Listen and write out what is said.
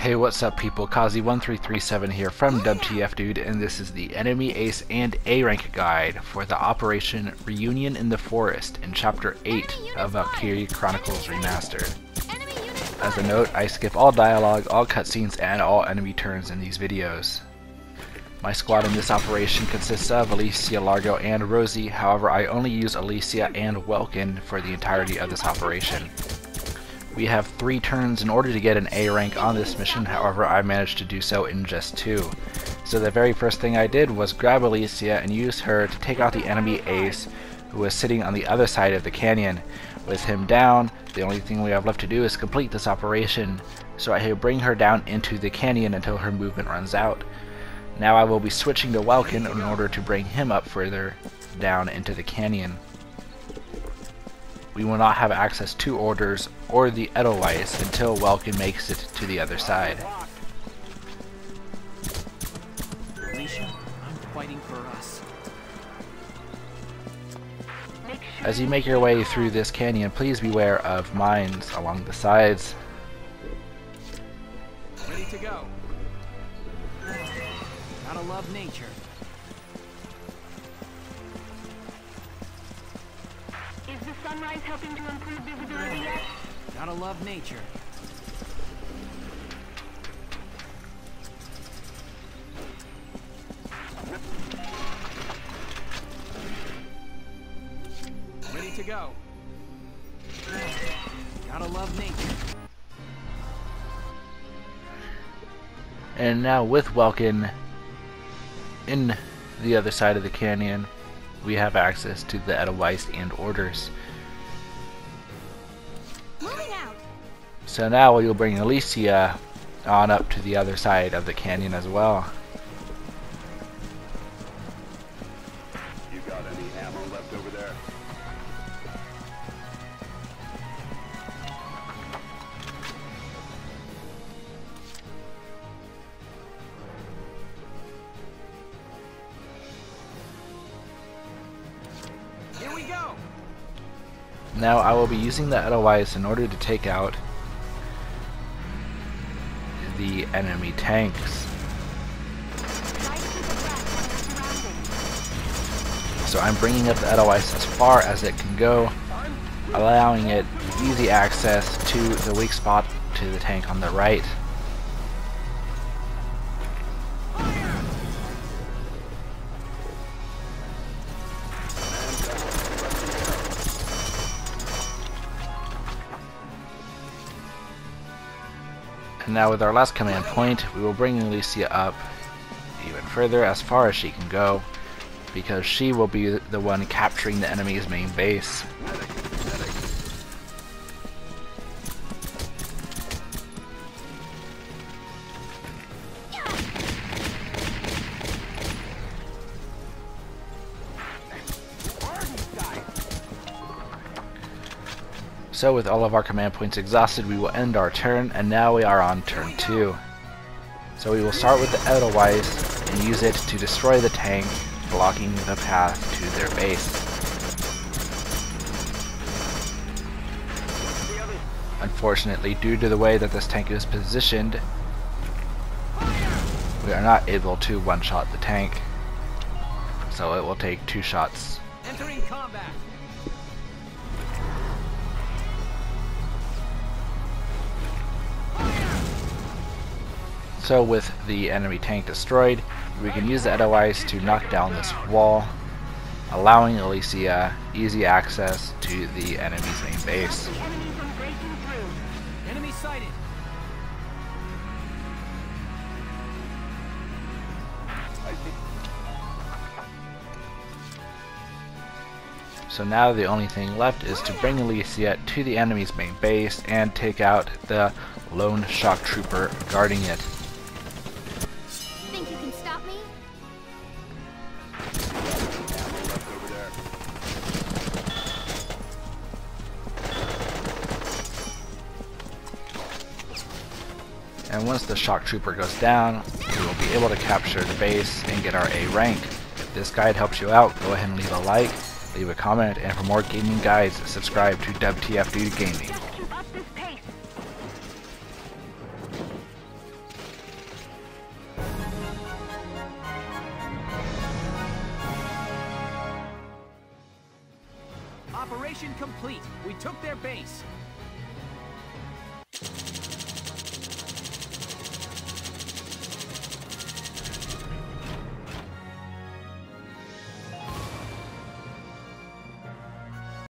Hey, what's up people? Kazi1337 here from WTF Dude, and this is the Enemy Ace and A rank guide for the Operation Reunion in the Forest in Chapter 8 of Valkyria Chronicles Remastered. As a note, I skip all dialogue, all cutscenes, and all enemy turns in these videos. My squad in this operation consists of Alicia, Largo, and Rosie, however I only use Alicia and Welkin for the entirety of this operation. We have three turns in order to get an A rank on this mission, however I managed to do so in just two. So the very first thing I did was grab Alicia and use her to take out the enemy ace who was sitting on the other side of the canyon. With him down, the only thing we have left to do is complete this operation, so I bring her down into the canyon until her movement runs out. Now I will be switching to Welkin in order to bring him up further down into the canyon we will not have access to orders or the Edelweiss until Welkin makes it to the other side. As you make your way through this canyon, please beware of mines along the sides. Ready to go. Gotta love nature. Sunrise helping to improve visibility yet? Gotta love nature. Ready to go. Gotta love nature. And now with Welkin in the other side of the canyon, we have access to the Edelweiss and orders. So now you'll bring Alicia on up to the other side of the canyon as well. You got any ammo left over there? Here we go. Now I will be using the Edelweiss in order to take out the enemy tanks. So I'm bringing up the Edelweiss as far as it can go, allowing it easy access to the weak spot to the tank on the right. Now with our last command point, we will bring Alicia up even further as far as she can go, because she will be the one capturing the enemy's main base. So with all of our command points exhausted, we will end our turn, and now we are on turn 2. So we will start with the Edelweiss and use it to destroy the tank, blocking the path to their base. Unfortunately, due to the way that this tank is positioned, we are not able to one-shot the tank. So it will take two shots. Entering combat. So with the enemy tank destroyed, we can use the Edelweiss to knock down this wall, allowing Alicia easy access to the enemy's main base. So now the only thing left is to bring Alicia to the enemy's main base and take out the lone shock trooper guarding it. and once the shock trooper goes down, we will be able to capture the base and get our A rank. If this guide helps you out, go ahead and leave a like, leave a comment, and for more gaming guides, subscribe to WTFD Gaming. Operation complete. We took their base.